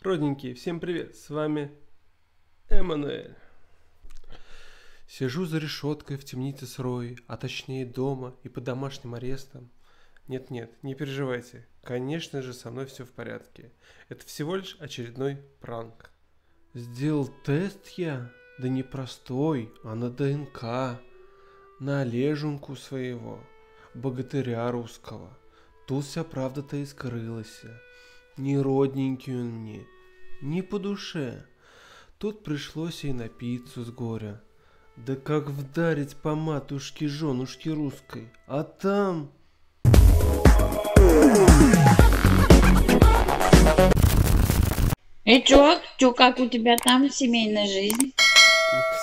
Родненькие, всем привет, с вами Эммануэль. Сижу за решеткой в темнице сырой, а точнее дома и под домашним арестом. Нет-нет, не переживайте, конечно же со мной все в порядке. Это всего лишь очередной пранк. Сделал тест я, да не простой, а на ДНК, на Олеженку своего, богатыря русского. Тут вся правда-то и скрылась. Не родненький он мне, не по душе. Тут пришлось и на пиццу с горя. Да как вдарить по матушке женушке русской, а там... И чё? Чё, как у тебя там семейная жизнь?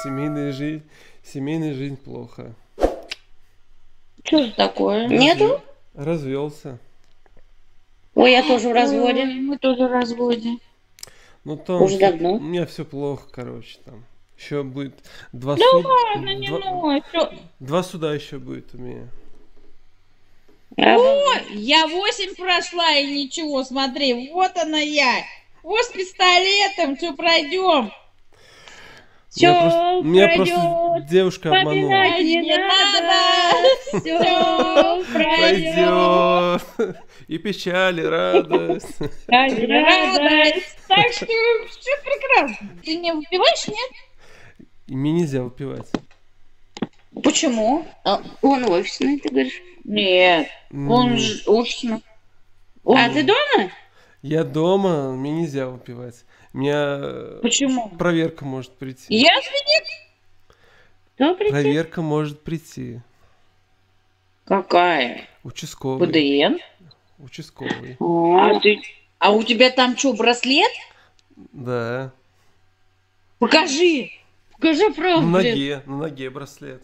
Семейная жизнь, семейная жизнь плохо. Что такое? Разве- Нету? Развелся. Ой, я тоже в разводе. Ой, мы тоже в разводе. Ну там Уже давно? у меня все плохо, короче, там. Еще будет два Да суда. ладно, не два, ной. Два суда еще будет у меня. Обалдеть. Ой, я восемь прошла и ничего, смотри, вот она я. Вот с пистолетом, что пройдем? Меня Всё просто, меня просто девушка обманула. Не Не надо. Все пройдет. Пройдет. И печаль, и радость. Радость. Так что все прекрасно. Ты не выпиваешь, нет? И мне нельзя выпивать. Почему? А, Он офисный, ты говоришь? Нет, он же офисно. А ты дома? Я дома, мне нельзя выпивать. У меня э, Почему? проверка может прийти. Если нет. Прийти? Проверка может прийти. Какая? Участковый. ПДН? Участковый. А, А ты... А у тебя там что, браслет? Да. Покажи. Покажи На правду. ноге, на ноге браслет.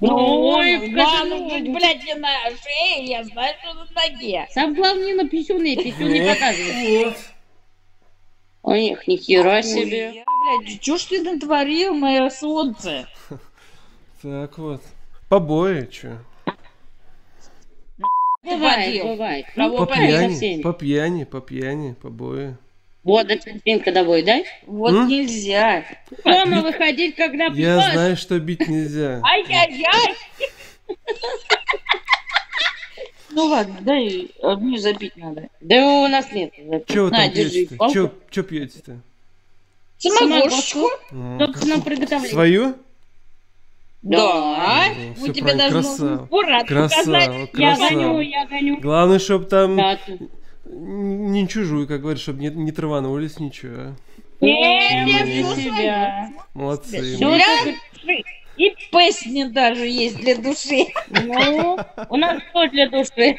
Ой, покажи главное, ногу. быть, блядь, не на шее, я знаю, что на ноге. Сам главное не на писюны, писюны не Вот, показывай. вот. Ой, их нихера Ой, себе. я, блядь, что ж ты натворил, мое солнце? Так вот. Побои, чё? Бывает, бывает. По пьяни, по пьяни, по пьяни, побои. Вот, до центинка домой, да? Вот М? нельзя. Дома выходить, когда Я пьешь. знаю, что бить нельзя. Ай-яй-яй! Ну ладно, дай, а мне запить надо. Да у нас нет. Чё вы там пьете-то? чё пьете-то? Самогошечку? М, Собственно, приготовление. Свою? Да. Ну, У тебя красава. аккурат Красава, показать. Я красава. гоню, я гоню. Главное, чтобы там Да, не чужую, как говорят, чтобы не, не траванулись, ничего. Нет, всё себя. Молодцы. И песни даже есть для души. Ну, у нас что для души?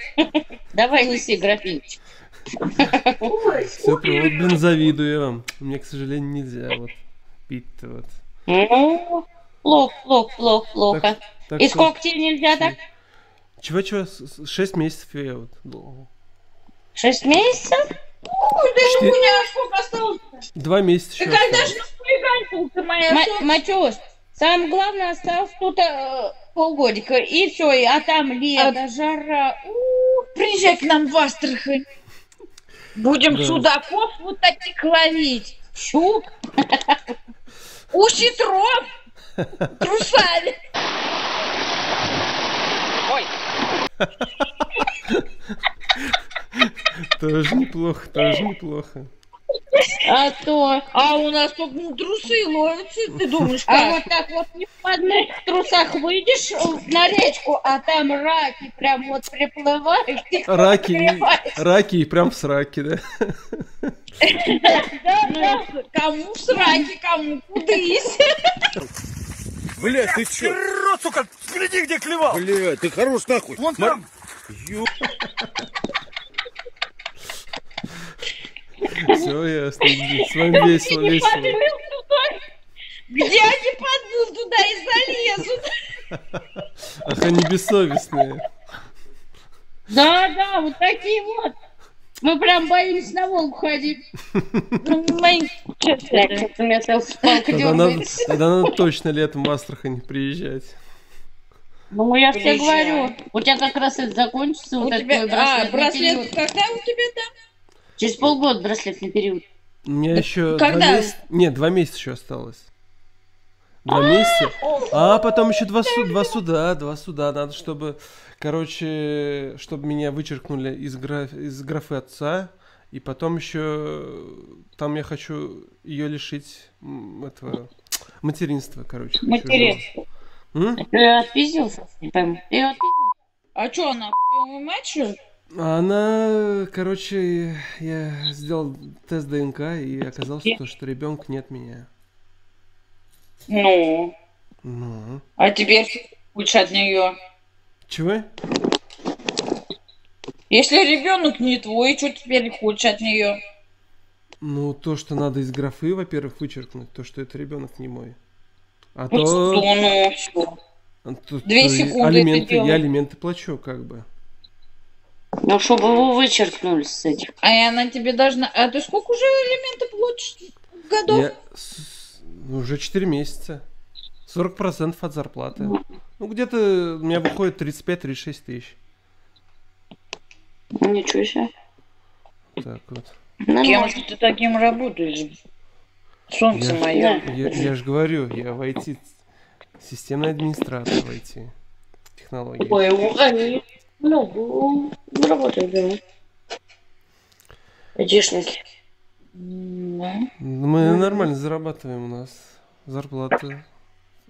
Давай неси графинчик. Все, вот, блин, завидую я вам. Мне, к сожалению, нельзя вот пить-то вот. Ну, плохо, плохо, плохо, плохо. И сколько тебе нельзя так? Чего-чего? Шесть месяцев я вот долго. Шесть месяцев? Ой, да Четыре- у меня сколько осталось? Два месяца Ты когда осталось. же напрягайся, моя солнце? Матюш, самое главное, осталось тут э, полгодика. И все, а там лето, жара. У, Приезжай к нам в Астрахань. Будем Да. судаков вот таких ловить. Щук. У хитров трусами. Тоже неплохо, тоже неплохо. А то. А у нас только ну, трусы ловятся, ты думаешь, А как? вот так вот не в одних трусах выйдешь на речку, а там раки прям вот приплывают. Раки, раки и прям в сраке, да? Да, да. Кому в сраке, кому кудысь. Блять, ты чё? Рот, сука, гляди, где клевал. Блять, ты хорош нахуй. Вон там. Ё- Все ясно. С вами весело, весело. Где они подвыл туда и залезут? Ах, они бессовестные. Да, да, вот такие вот. Мы прям боимся на Волгу ходить. Ну, Тогда надо, дергается. тогда надо точно летом в Астрахань приезжать. Ну, я же тебе говорю, у тебя как раз это закончится, У вот этот тебя... А, браслет когда у тебя там? Через полгода браслетный период. У меня еще два когда? месяца... Нет, два месяца еще осталось. Два месяца. А потом еще два, су- два суда, два суда. Надо, чтобы, короче, чтобы меня вычеркнули из, граф... из графы отца. И потом еще там я хочу ее лишить этого материнства, короче. Материнство. Ты отпиздился? Не пойму. Ты её отпиздил? А что, она мать, что ли? Она, короче, я сделал тест ДНК и оказалось, то, что ребенка нет меня. Ну, Ну. а теперь что хочешь от нее? Чего? Если ребенок не твой, что теперь хочешь от нее? Ну, то, что надо из графы, во-первых, вычеркнуть, то, что это ребенок не мой. А Ну, то, что, ну, всё. а две секунды алименты, я алименты плачу, как бы. Ну, чтобы его вычеркнули с этих. А она тебе должна... А ты сколько уже элементов платишь? Годов? Я с- ну, уже 4 месяца. 40% от зарплаты. Ну, где-то у меня выходит 35-36 тысяч. Ну, Ничего себе. Так вот. Кем Нормально. же ты таким работаешь? Солнце Я, мое. я, я же говорю, я в IT, системный администратор в IT, технологии. Ой, у- они много работают, да. Айтишники. Ну, Мы нормально зарабатываем у нас зарплата.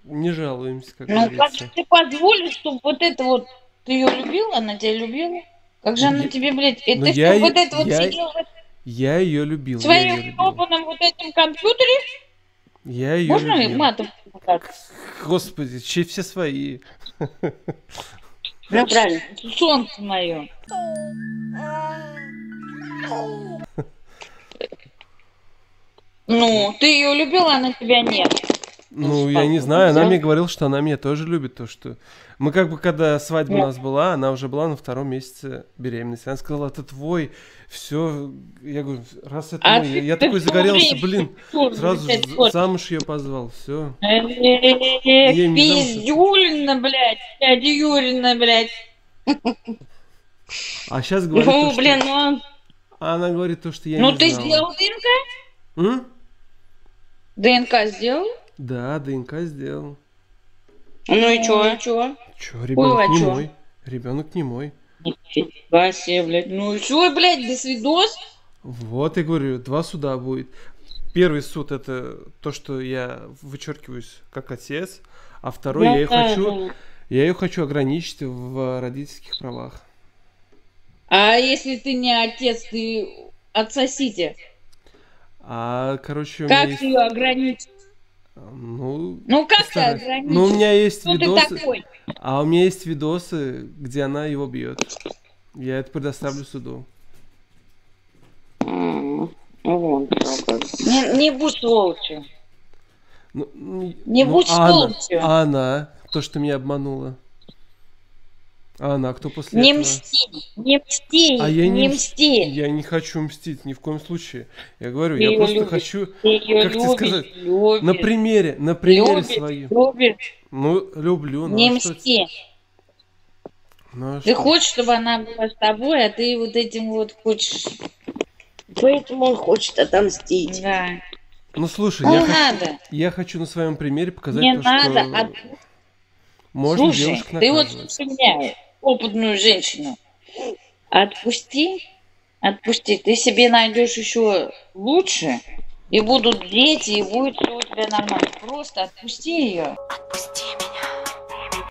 Не жалуемся, как Ну, как говорится. же ты позволишь, чтобы вот это вот... Ты ее любила, она тебя любила? Как же она Я- тебе, блядь... И Ну, ты я чтоб вот это вот я- сидел в Я ее любил. я своем ебаном вот этим компьютере? Я ее Можно любил. матом? Господи, чей все свои. Ну, правильно. Солнце мое. Ну, ты ее любила, она тебя нет. Ну, я не знаю, она мне говорила, что она меня тоже любит, то что... Мы как бы, когда свадьба у нас была, она уже была на втором месяце беременности. Она сказала, это твой, все. Я говорю, раз это А мой. ты- Я ты такой всё загорелся, блин, сразу блядь, ж вот. замуж ее позвал, все. Пиздюлина, блядь, дядя Юрина, блядь. А сейчас говорит, то, Ну, что- блин, ну, А она говорит то, что я Ну, не ты знала. сделал ДНК? М? ДНК сделал? Да, ДНК сделал. ну и чё? чё? Че, ребенок не чё? мой. Ребенок не мой. Нифига себе, блядь. Ну и чё, блядь, до свидос? Вот, я говорю, два суда будет. Первый суд это то, что я вычеркиваюсь как отец, а второй я ее хочу, я ее хочу ограничить в родительских правах. А если ты не отец, ты отсосите. А, короче, Как есть, ее ограничишь? Ну, Ну как ты ограничишь? Ну, у меня есть ты видосы, такой? а у меня есть видосы, где она его бьет. Я это предоставлю суду. Ну, вон. Не, не будь сволочью. Ну, ну, Не ну, будь а она-. А она, то, что меня обманула. А она, кто после Не этого? мсти, не мсти, А я не не мс- мсти. Я не хочу мстить ни в коем случае. Я говорю, Ты я просто любишь. хочу как тебе любишь, сказать, любишь, на примере, на примере любишь, своем. любишь, Ну, люблю, ну, не а мсти. Ну, а Ты что? хочешь, чтобы она была с тобой, а ты вот этим вот хочешь. Поэтому он хочет отомстить. Да. Ну, слушай, Не я, хочу, надо. я хочу на своем примере показать Не то, надо. что А можно Слушай, ты вот слушай меня, опытную женщину. Отпусти, отпусти. Ты себе найдешь еще лучше, и будут дети, и будет все у тебя нормально. Просто отпусти ее. Отпусти меня.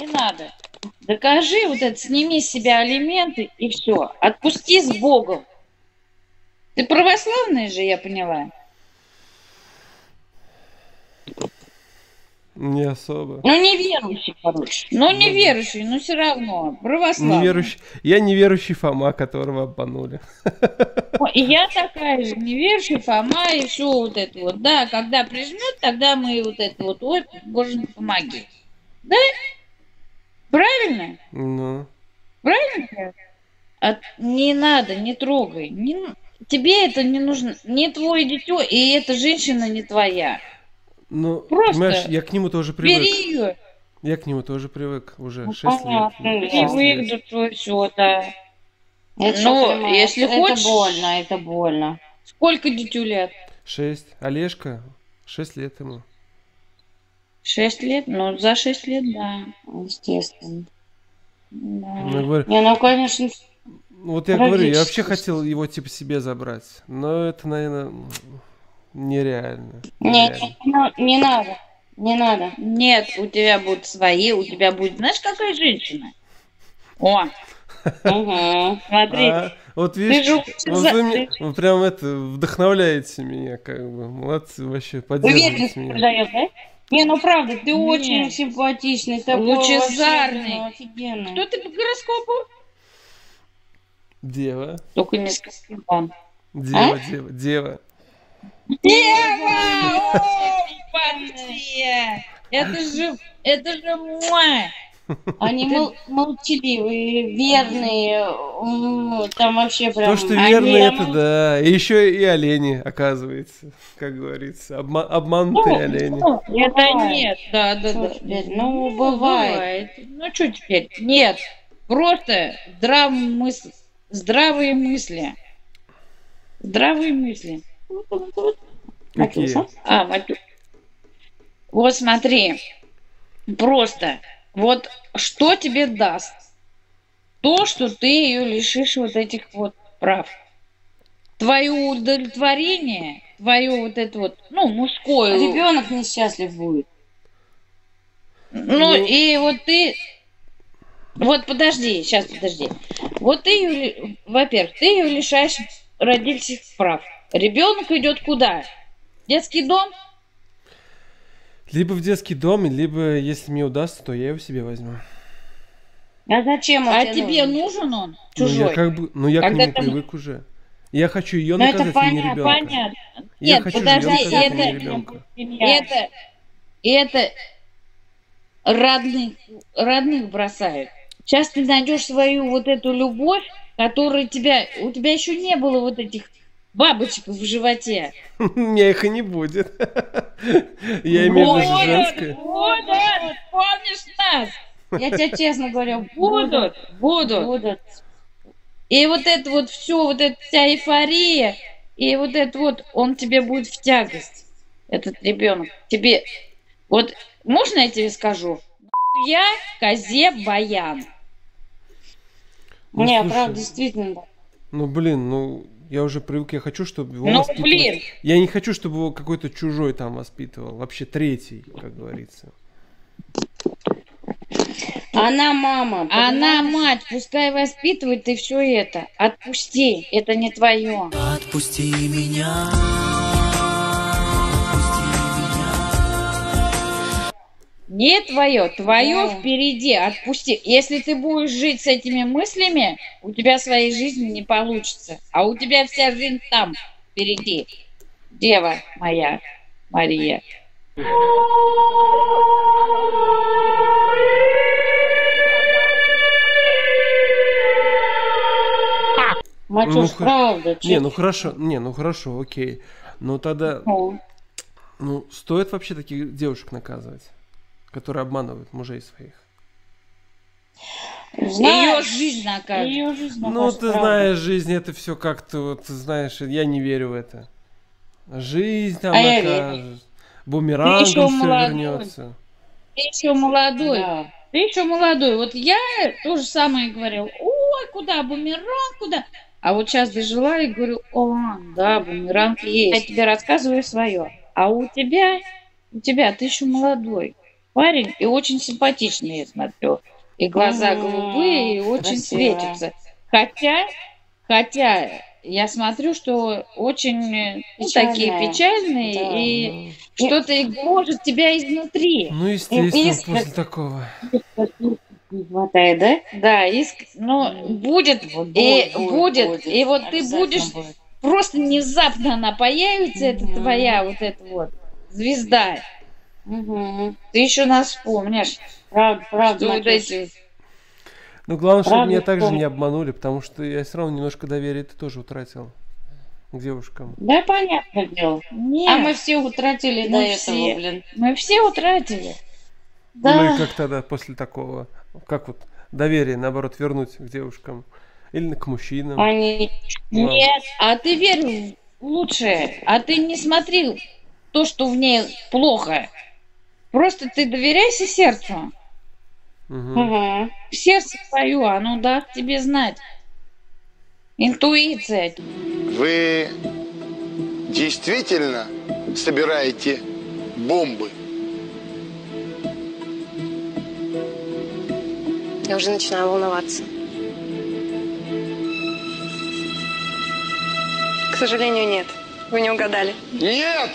Не надо. Докажи вот это, сними с себя алименты и все. Отпусти с Богом. Ты православная же, я поняла. Не особо. Ну, неверующий, короче. Ну, неверующий, но все равно. Православный. Неверующий. Я неверующий Фома, которого обманули. И я такая же, неверующая Фома, и все вот это вот. Да, когда прижмет, тогда мы вот это вот, ой, Боже, не помоги. Да? Правильно? Ну, Правильно? А не надо, не трогай. Не- тебе это не нужно. Не твое дитё, и эта женщина не твоя. Ну, Просто понимаешь, я к нему тоже привык. Бери ее. Я к нему тоже привык уже Ну, 6 лет. понятно, ну, шесть лет. выйдет все, да. Это Ну, если это хочешь- больно, это больно. Сколько дитю лет? Шесть. Олежка, шесть лет ему. Шесть лет? Ну, за шесть лет, да. Естественно. Да. Ну, говорю, Не, ну, конечно, вот я говорю, я вообще хотел его типа себе забрать. Но это, наверное, нереально. не, нереально. не, ну, не надо. Не надо. Нет, у тебя будут свои, у тебя будет... Знаешь, какая женщина? О, Угу. смотри. А, вот видишь, же вот вы, мне- вы прям это вдохновляете меня, как бы. Молодцы, вообще, поддерживаете меня. придает, да? Не, ну правда, ты Нет. очень симпатичный, такой Лучезарный. вообще, ну, офигенный. Кто ты по гороскопу? Дева, Только не Скорпион. дева, дева, дева. Дева! Ой, вообще! Это же, это же мой! Они мол- молчаливые, верные, там вообще прям... То, что прям- это да. И еще и олени, оказывается, как говорится. Обма- обманутые олени. Ну, Это бывает. нет, да, да, Что да. теперь? Ну, бывает. Ну, что теперь? Нет, просто здрав мысль, здравые мысли. Здравые мысли. Какие? А, Матю- Вот смотри, просто, вот что тебе даст? То, что ты ее лишишь вот этих вот прав. Твое удовлетворение, твое вот это вот, ну, мужское. Ребенок несчастлив будет. Ну, Ну. и вот ты... Вот подожди, сейчас подожди. Вот ты ее, во-первых, ты ее лишаешь родительских прав. Ребенок идет куда? Детский дом? Либо в детский дом, либо, если мне удастся, то я его себе возьму. А зачем он А тебе нужен? нужен он? Ну, я Чужой? как бы, ну, я к Когда нему ты- привык уже. Я хочу ее Ну, это наказать, а не понятно, ребенка. Понятно. Я Нет, хочу подожди, её наказать, а не это, ребенка. это, это родных, родных бросают. Сейчас ты найдешь свою вот эту любовь, которая тебя, у тебя еще не было вот этих бабочек в животе. У меня их и не будет. Я имею в виду женское. будут, помнишь нас? Я тебе честно говорю, Будут, будут. Будут. И вот это вот все, вот эта вся эйфория, и вот это вот, он тебе будет в тягость, этот ребенок. Тебе, вот, можно я тебе скажу? Я козе баян. Ну, Не, слушай, правда, действительно. Ну, блин, ну, я уже привык, я хочу, чтобы его Ну, воспитывал- блин. Я не хочу, чтобы его какой-то чужой там воспитывал. Вообще третий, как говорится. Она мама. Она мать, пускай воспитывает и все это. Отпусти, это не твое. Отпусти меня. Не твое, твое Да. впереди. Отпусти. Если ты будешь жить с этими мыслями, у тебя своей жизни не получится. А у тебя вся жизнь там, впереди. Дева моя, Мария. Матюш, Ну, правда. Не, ну хорошо, не, ну хорошо, окей. Но тогда, Ну, ну, стоит вообще таких девушек наказывать, которые обманывают мужей своих. Ее знаешь, жизнь накажет. её жизнь Ну, ты правда. знаешь, жизнь это все как-то, вот, ты знаешь, я не верю в это. Жизнь там А накажет. Бумерангом все молодой. вернется. Ты еще молодой. Да. Ты еще молодой. Вот я то же самое говорил. Ой, куда бумеранг, куда? А вот сейчас дожила и говорю, о, да, бумеранг есть. Я тебе рассказываю свое. А у тебя, у тебя, ты еще молодой парень и очень симпатичный, я смотрю. И глаза Мгм, голубые, и очень красиво. светятся. Хотя, хотя я смотрю, что очень э, ну, такие печальные Да. и что-то и гложет тебя изнутри. Ну, естественно, иск- после такого. Не хватает, да? Да, иск... ну, будет, Вот и будет, будет, будет, и вот ты будешь, будет. просто внезапно она появится, это твоя вот эта вот звезда. Мгм. Ты еще нас вспомнишь, Правда, правда. Ну, главное, чтобы меня также не обманули, потому что я все равно немножко доверия ты тоже утратил к девушкам. Да, понятное дело. Нет, А мы все утратили до Мы этого, все. блин. мы все утратили. Ну Да. и как тогда после такого? Как вот доверие, наоборот, вернуть к девушкам? Или к мужчинам? Они... Ладно. Нет, а ты верь лучше, а ты не смотри то, что в ней плохо. Просто ты доверяйся сердцу. Мгм. Ага. Сердце твое, оно даст тебе знать. Интуиция. Вы действительно собираете бомбы? Я уже начинаю волноваться. К сожалению, нет. Вы не угадали. Нет!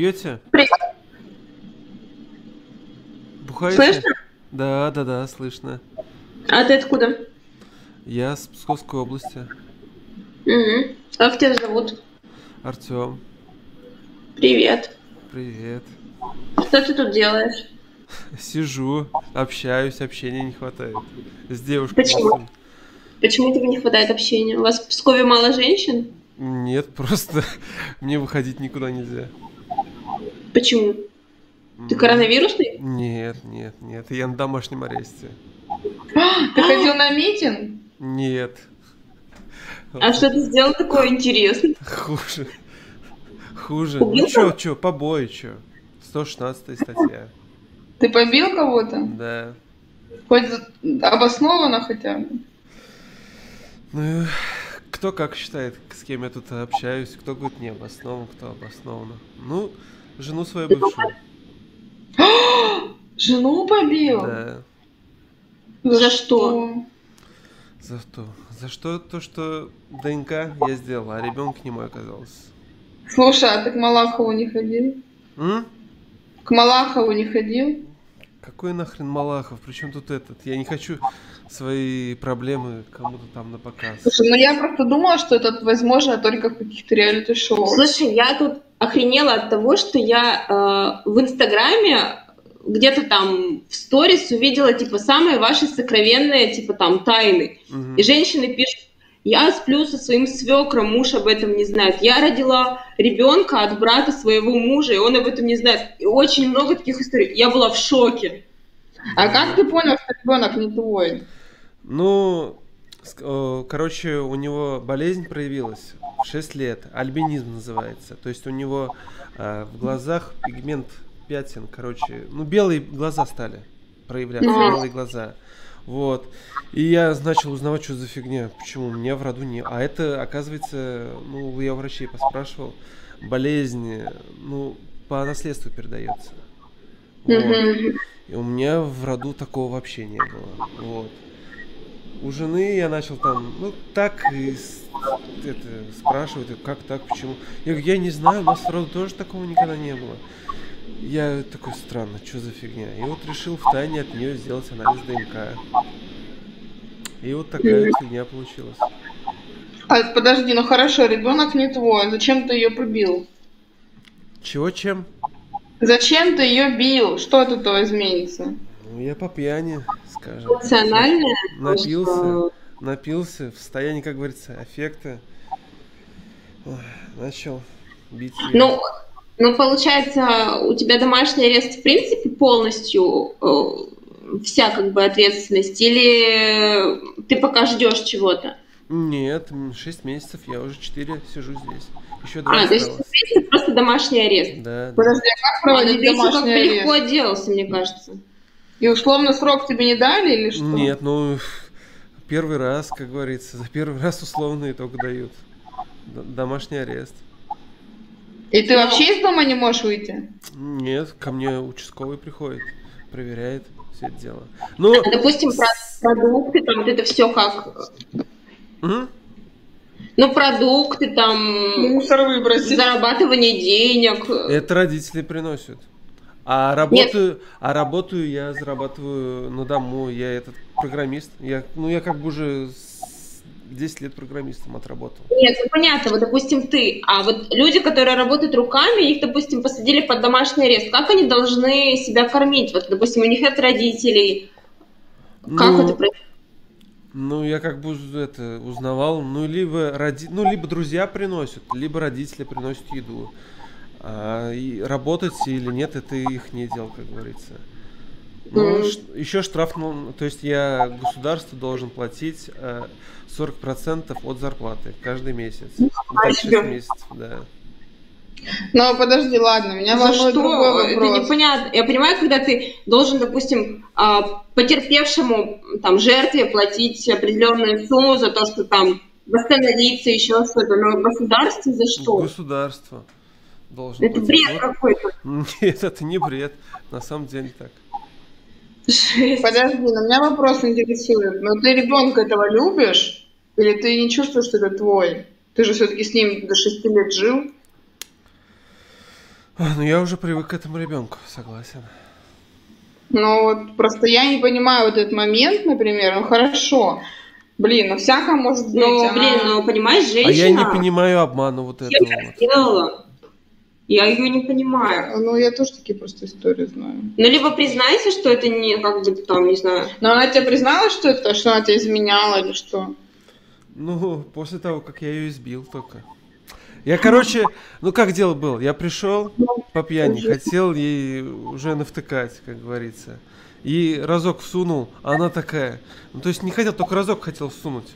Пьете? Привет. Бухаете? Слышно? Да, да, да, слышно. А ты откуда? Я с Псковской области. Угу. Как тебя зовут? Артем, Привет. привет. Что ты тут делаешь? Сижу, общаюсь, общения не хватает. С девушкой. Почему? просто- Почему тебе не хватает общения? У вас в Пскове мало женщин? Нет, просто мне выходить никуда нельзя. Почему? Ты коронавирусный? Нет, нет, нет, я на домашнем аресте. Ты ходил на митинг? Нет. А что ты сделал такое интересное? Хуже. Хуже. Ну Убил чё, чё, побои, чё? 116 статья. Ты побил кого-то? Да. Хоть обоснованно хотя бы? Ну, кто как считает, с кем я тут общаюсь, кто говорит не обоснованно, кто обоснованно. Ну, жену свою бывшую. Жену побил? Да. За что? За что? За что то, что ДНК я сделал, а ребенок не мой оказался. Слушай, а ты к Малахову не ходил? М? К Малахову не ходил? Какой нахрен Малахов? Причем тут этот? Я не хочу свои проблемы кому-то там на показ. Слушай, ну я просто думала, что это возможно только в каких-то реалити-шоу. Слушай, я тут охренела от того, что я э, в Инстаграме где-то там в сторис увидела, типа, самые ваши сокровенные, типа, там, тайны. Мгм. И женщины пишут, я сплю со своим свекром, муж об этом не знает. Я родила ребенка от брата своего мужа, и он об этом не знает. И очень много таких историй. Я была в шоке. А как ты понял, что ребенок не твой? Ну, короче, у него болезнь проявилась в 6 лет. Альбинизм называется. То есть у него э, в глазах пигмент пятен, короче, ну, белые глаза стали проявляться, Мгм. белые глаза. Вот. И я начал узнавать, что за фигня, почему у меня в роду не... А это, оказывается, ну, я у врачей поспрашивал, болезнь, ну, по наследству передается. Вот. Мгм. И у меня в роду такого вообще не было. Вот. У жены я начал там, ну, так и это, спрашивают, как так, почему. Я говорю, я не знаю, у нас роду тоже такого никогда не было. Я такой, странно, что за фигня? И вот решил в тайне от нее сделать анализ ДНК. И вот такая вот фигня получилась. А, подожди, ну хорошо, ребенок не твой. Зачем ты ее побил? Чего чем? Зачем ты ее бил? Что от этого изменится? Ну, я по пьяни, скажем. Эмоциональное? Напился, Просто- напился в состоянии, как говорится, аффекта. Начал бить. Ну, ну, получается, у тебя домашний арест в принципе полностью э, вся как бы ответственность, или ты пока ждешь чего-то? Нет, 6 месяцев, я уже 4 сижу здесь. Еще два А, то есть, в осталось. принципе, просто домашний арест. Да, да. Подожди, а как А, проводить домашний легко арест? отделался, мне кажется. И условный срок тебе не дали или что? Нет, ну первый раз, как говорится, за первый раз условные только дают. Д- Домашний арест. И ты вообще из дома не можешь выйти? Нет, ко мне участковый приходит, проверяет все это дело. Ну, А, допустим, про продукты, там вот это все как... м? Ну, продукты, там, Мусор выбросить. зарабатывание денег. это родители приносят. А работаю, а работаю я зарабатываю на дому. Я этот программист. Я, ну я как бы уже с 10 лет программистом отработал. Нет, ну понятно, вот, допустим, ты, а вот люди, которые работают руками, их, допустим, посадили под домашний арест, как они должны себя кормить? Вот, допустим, у них нет родителей, как Ну, это происходит? Ну, я как бы это узнавал, ну, либо роди... ну, либо друзья приносят, либо родители приносят еду. А и работать или нет, это их не дело, как говорится. Ну, ш- еще штраф, ну, то есть я государству должен платить э, 40% от зарплаты каждый месяц. Ну, себе. месяцев, да. Но подожди, ладно, меня За волнует что? другой Это вопрос. непонятно. Я понимаю, когда ты должен, допустим, а, потерпевшему, там, жертве платить определенную сумму за то, что там восстановиться, еще что-то, но государство за что? Государство должен Это платить. бред Вот. какой-то. Нет, это не бред. На самом деле так. Жесть. Подожди, но меня вопрос интересует. Но ты ребенка этого любишь? Или ты не чувствуешь, что это твой? Ты же все-таки с ним до 6 лет жил. А, Ну, я уже привык к этому ребенку, согласен. Но вот просто я не понимаю вот этот момент, например, ну хорошо. Блин, ну всякое может быть. Но, она- блин, ну, понимаешь, женщина... А я не понимаю обмана вот этого вот. сделала. Я ее не понимаю. Ну, я тоже такие просто истории знаю. Ну, либо признайся, что это не, как бы, там, не знаю, Но она тебе призналась, что это, что она тебя изменяла или что? Ну, после того, как я ее избил только. Я, короче, ну как дело было? Я пришел по пьяни, хотел ей уже навтыкать, как говорится. И разок всунул, а она такая. Ну, то есть не хотел, только разок хотел всунуть.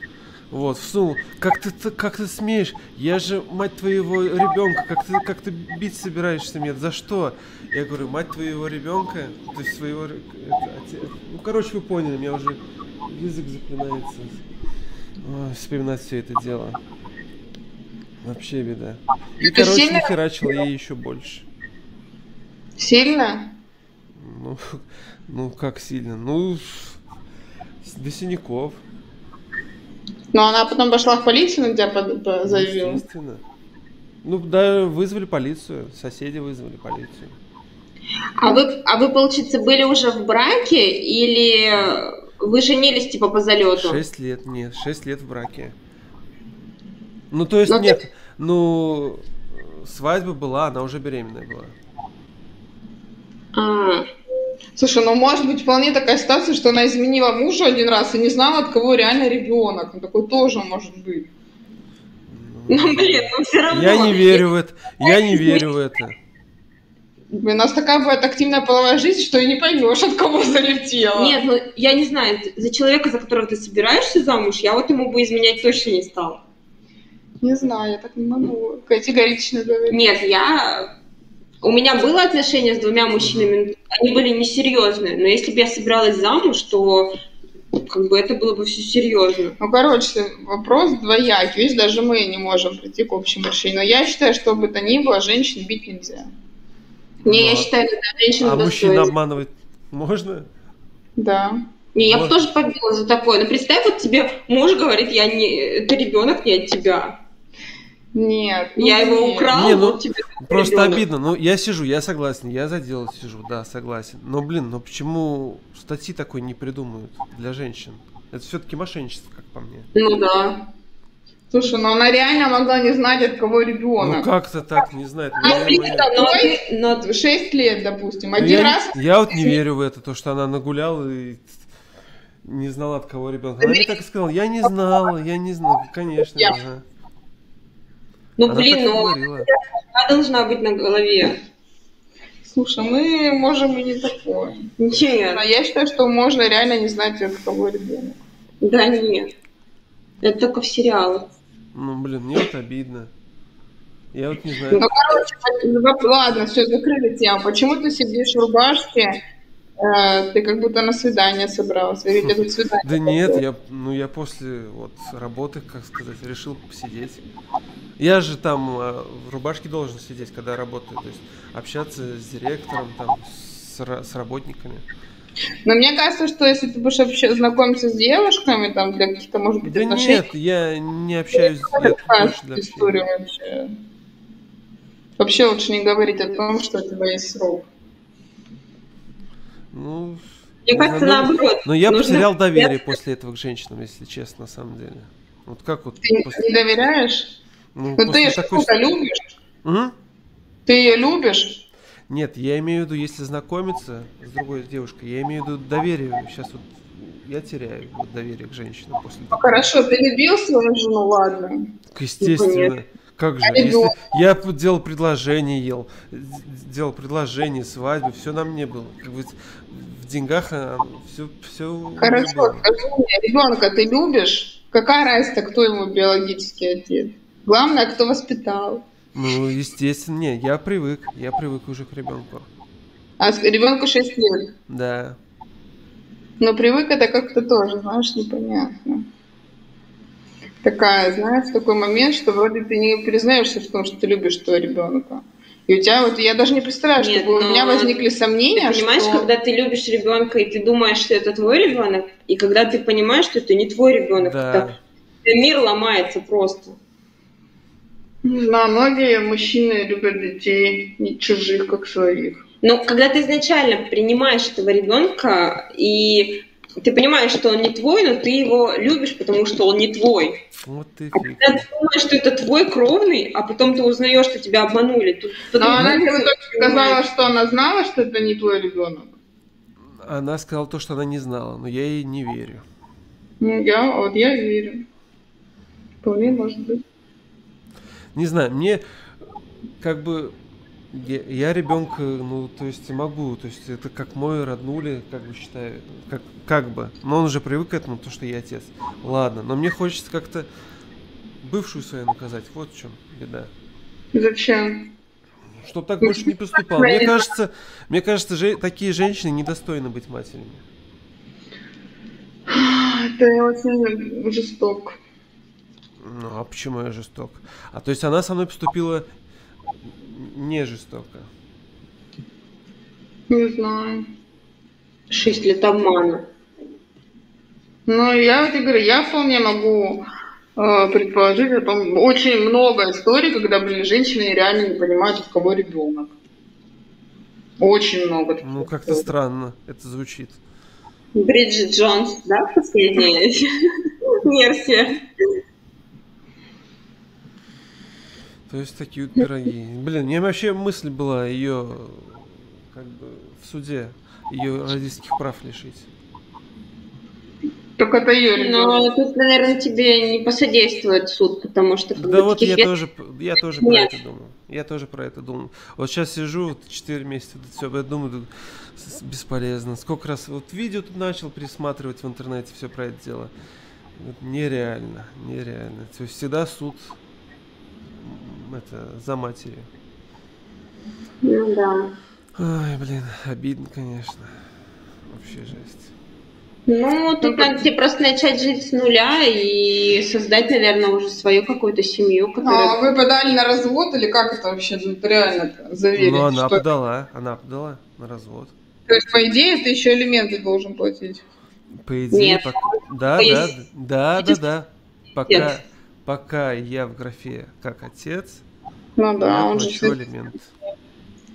Вот, всунул. Как ты, как ты смеешь? Я же мать твоего ребенка. Как ты, как ты бить собираешься меня? За что? Я говорю, мать твоего ребенка, то есть своего... это, оте- Ну, короче, вы поняли, у меня уже язык заклинается. Ой, вспоминать все это дело. Вообще беда. И, Ты короче, сильно нахерачил ей еще больше. Сильно? Ну, ну как сильно? Ну, до синяков. Но она потом пошла в полицию, на тебя под- по- заявила. Естественно. Ну, да, вызвали полицию. Соседи вызвали полицию. А вы, а вы, получается, были уже в браке или вы женились типа по залету? Шесть лет, нет, шесть лет в браке. Ну, то есть, ты- нет, ну, свадьба была, она уже беременная была. А, Слушай, ну может быть вполне такая ситуация, что она изменила мужу один раз и не знала, от кого реально ребенок. Ну, такое тоже может быть. ну блин, ну все равно. Я не верю в это, я не верю в это. У нас такая бывает активная половая жизнь, что и не поймешь, от кого залетела. Нет, ну я не знаю, за человека, за которого ты собираешься замуж, я вот ему бы изменять точно не стала. Не знаю, я так не могу категорично говорить. Нет, я... У меня было отношение с двумя мужчинами, они были несерьезные, но если бы я собиралась замуж, то как бы это было бы все серьезно. Ну, короче, вопрос двоякий. Видишь, даже мы не можем прийти к общему решению. Но я считаю, что бы то ни было, женщин бить нельзя. Не, Ну, я а- считаю, это женщина А мужчин достойна. обманывать можно? Да. Не, я бы тоже побила за такое. Но представь, вот тебе муж говорит, я не, это ребенок не от тебя. Нет. ну я его украл, Не, ну, вот тебе Просто ребенок. обидно. Ну, я сижу, я согласен, я за дело сижу, да, согласен. Но, блин, ну почему статьи такой не придумают для женщин? Это все-таки мошенничество, как по мне. Ну да. Слушай, ну она реально могла не знать, от кого Ну ребенок. как-то так, не Ну, моя- блин, Но но Шесть лет, допустим. Ну, Один я, раз... я вот не верю в это, то, что она нагуляла и не знала, от кого ребенок. Она мне так и сказала, я не знала, я не знала. Конечно, Я- ага. Ну Она блин, ну она должна быть на голове. Слушай, мы можем и не такое. Но Нет, я считаю, что можно реально не знать, от кого ребенок. да нет. Это только в сериалах. Ну, блин, мне вот обидно. Я вот не знаю. Ну, короче, воп- ладно, все, закрыли тему. Почему ты сидишь в рубашке? Э, ты как будто на свидание собрался. Или тебе тут свидание? Да нет, я, ну я после вот работы, как сказать, решил посидеть. Я же там э, в рубашке должен сидеть, когда работаю, то есть общаться с директором, там, с, с работниками. Но мне кажется, что если ты будешь вообще знакомиться с девушками, там, для каких-то, может быть, Да отношений, нет, я не общаюсь, я история общения. вообще. Вообще лучше не говорить о том, что у тебя есть срок. Ну, Мне не кажется, ну, наоборот. но я Нужно потерял доверие взгляд. после этого к женщинам, если честно, на самом деле. Вот как вот Ты после- не доверяешь? ну, Ну ты ее такой... любишь? М? Ты ее любишь? Нет, я имею в виду, если знакомиться с другой девушкой, я имею в виду доверие. Сейчас вот я теряю вот доверие к женщинам после Ну, такого. хорошо, ты любил свою жену, ладно. Естественно. Как же, А если я делал предложение, ел, делал предложение, свадьбу, все на мне было. Как бы в деньгах все, все. Хорошо, скажи мне, ребенка ты любишь? Какая разница, кто ему биологический отец? Главное, кто воспитал. Ну, естественно, не, я привык, я привык уже к ребенку. А ребенку 6 лет? Да. Но привык это как-то тоже, знаешь, непонятно. Такая, знаешь, такой момент, что вроде ты не признаешься в том, что ты любишь твоего ребенка. И у тебя вот, я даже не представляю, Нет, чтобы у меня возникли сомнения, Ты понимаешь, что... когда ты любишь ребенка, и ты думаешь, что это твой ребенок, и когда ты понимаешь, что это не твой ребенок, Да. это мир ломается просто. Не знаю, многие мужчины любят детей не чужих, как своих. Но когда ты изначально принимаешь этого ребенка, и ты понимаешь, что он не твой, но ты его любишь, потому что он не твой. Вот ты А когда ты думаешь, что это твой кровный, а потом ты узнаешь, что тебя обманули. Тут Но по-другому она тебе сказала, что она знала, что это не твой ребенок. Она сказала то, что она не знала, но я ей не верю. Ну, я, вот я верю. Вполне может быть. Не знаю, мне как бы я, я ребенка, ну, то есть могу, то есть это как мой роднули, как бы считаю, как, как бы. Но он уже привык к этому, то, что я отец. Ладно, но мне хочется как-то бывшую свою наказать. Вот в чем беда. Зачем? Чтоб так больше не поступал. Мне кажется, мне кажется, же, такие женщины недостойны быть матерями. Это очень жесток. Ну, а почему я жесток? А то есть она со мной поступила не жестоко. Не знаю. Шесть лет обмана. Ну, я вот и говорю, я вполне могу э, предположить, о том, очень много историй, когда, блин, женщины реально не понимают, у кого ребенок. Очень много. таких Ну, как-то историй. странно это звучит. Бриджит Джонс, да, последняя версия? То есть такие вот пироги. Блин, у меня вообще мысль была ее как бы в суде ее родительских прав лишить. Только это ее. Но тут, наверное, тебе не посодействует суд, потому что... Да вот я вес- тоже, я тоже про Нет. это думал. Я тоже про это думал. Вот сейчас сижу, вот 4 месяца, вот все, я думаю, тут бесполезно. Сколько раз вот видео тут начал присматривать в интернете, все про это дело. Вот нереально, нереально. То есть всегда суд это за матерью. Ну да. Ой, блин, обидно, конечно. Вообще жесть. Ну, тут надо тебе просто начать жить с нуля и создать, наверное, уже свою какую-то семью, А которая... вы подали на развод или как это вообще ну, реально заверить? Ну, она что- подала, она подала на развод. То есть, по идее, ты еще элементы должен платить. По идее, Нет. пока- да, То да, есть- да, да, да. Пока, Нет. Пока я в графе как отец, Ну да, я он же... алимент.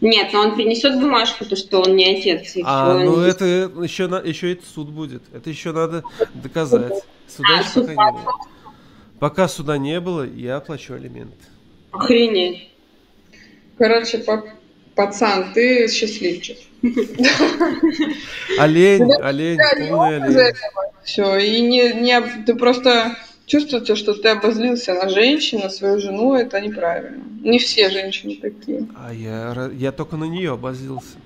Нет, но он принесет бумажку, то, что он не отец. И А, ну и- это еще, на, еще это суд будет. Это еще надо доказать. Суда А, еще пока не было. Пока суда не было, я плачу алимент. Охренеть. Короче, па- пацан, ты счастливчик. Олень, олень, полный олень. Все, и не, не, ты просто чувствуете, что ты обозлился на женщину, на свою жену, это неправильно. Не все женщины такие. А я, я только на нее обозлился.